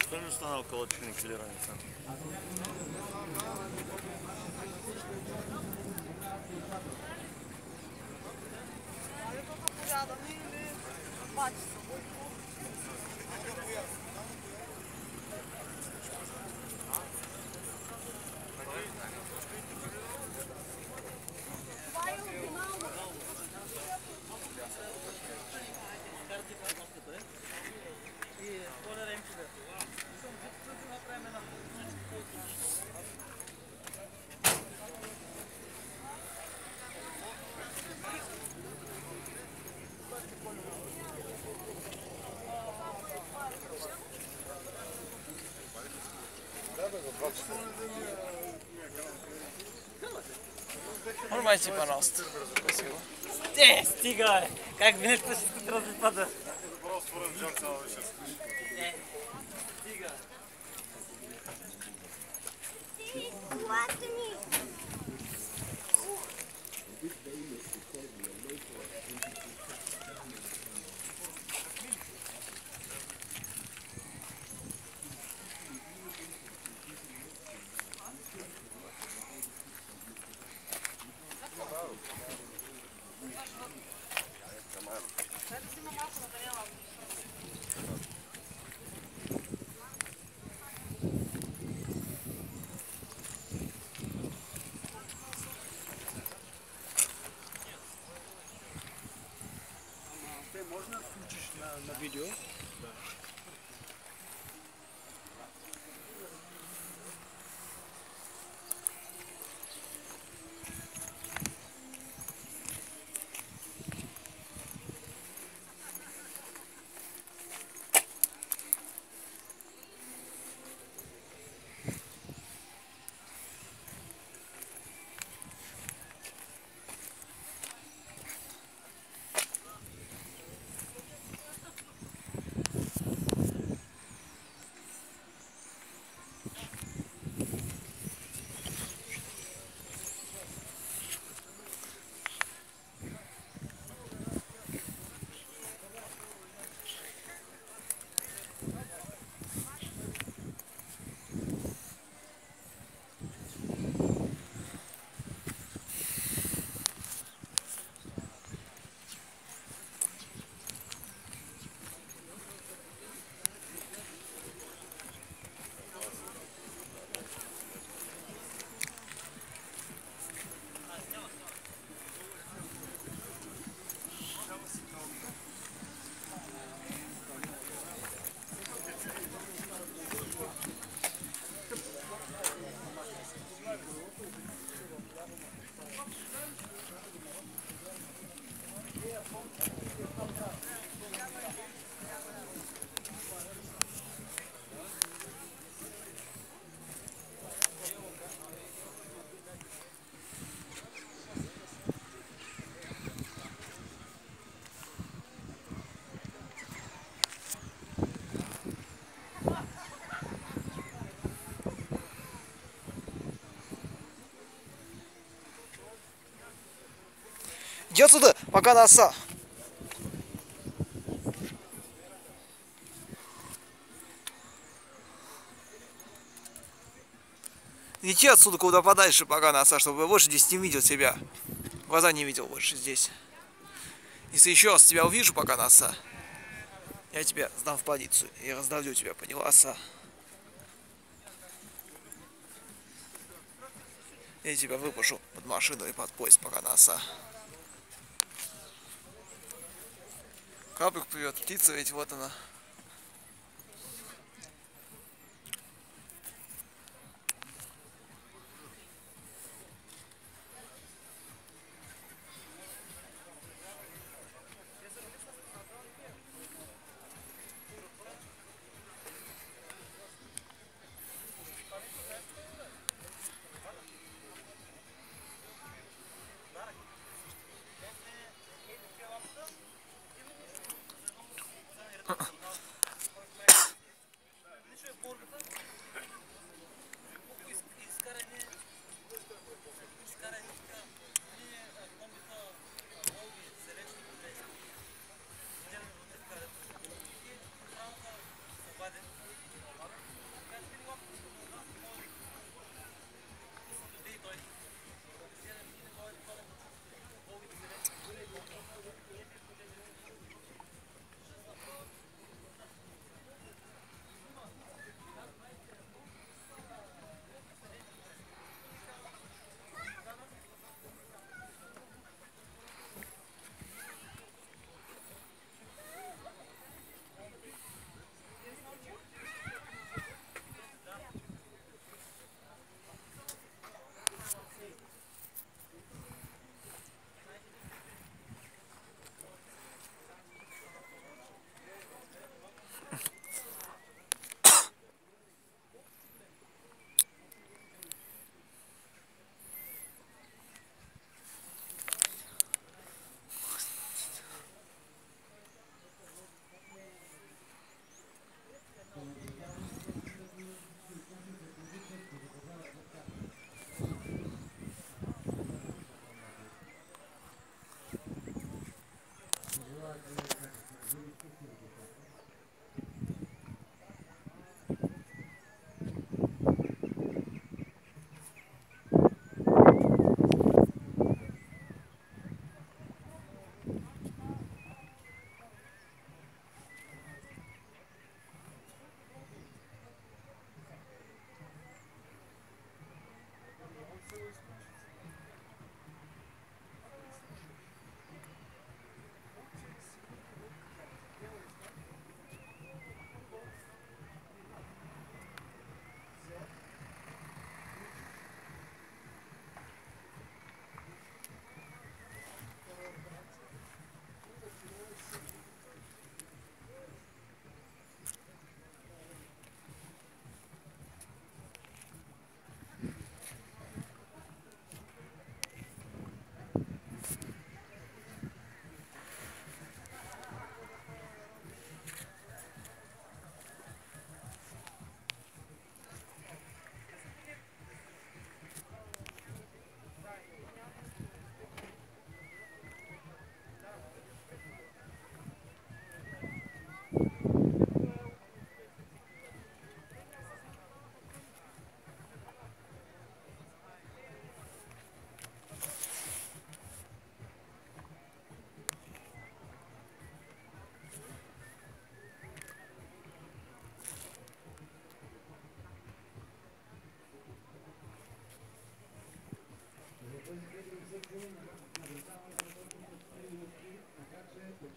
Что не устанавливал около Чинкелера? Рядом или Thank you. Нормайте, пожалуйста. Спасибо. Е, стига! Как винеш всичко трябва да пада? Е, стига. Ты video. Иди отсюда, пока носа. Иди отсюда куда подальше, пока носа, чтобы я больше здесь не видел тебя. Глаза не видел больше здесь. Если еще раз тебя увижу, пока носа, я тебя сдам в полицию и раздавлю тебя, поняла, оса? Я тебя выпушу под машину и под поезд, пока носа. Капик плюет, птица ведь вот она. органов.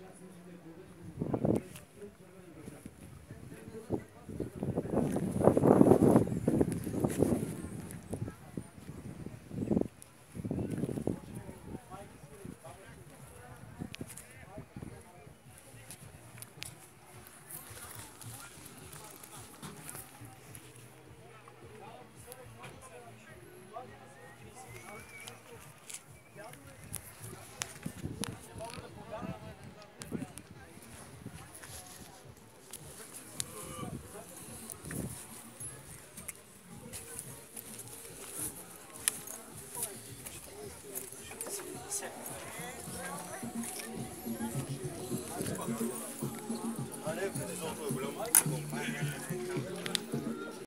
de assuntos de